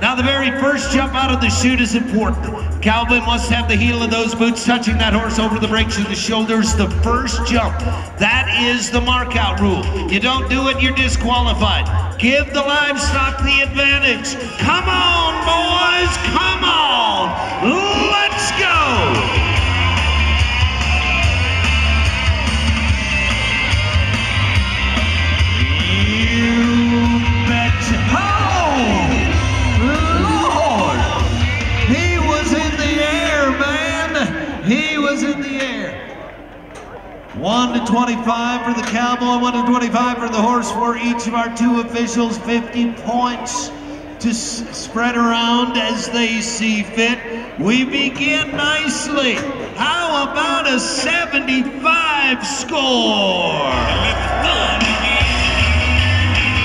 Now the very first jump out of the chute is important. Calvin must have the heel of those boots touching that horse over the brakes and the shoulders. The first jump, that is the markout rule. You don't do it, you're disqualified. Give the livestock the advantage. Come on, boys, He was in the air. 1 to 25 for the cowboy, 1 to 25 for the horse for each of our two officials. 50 points to spread around as they see fit. We begin nicely. How about a 75 score?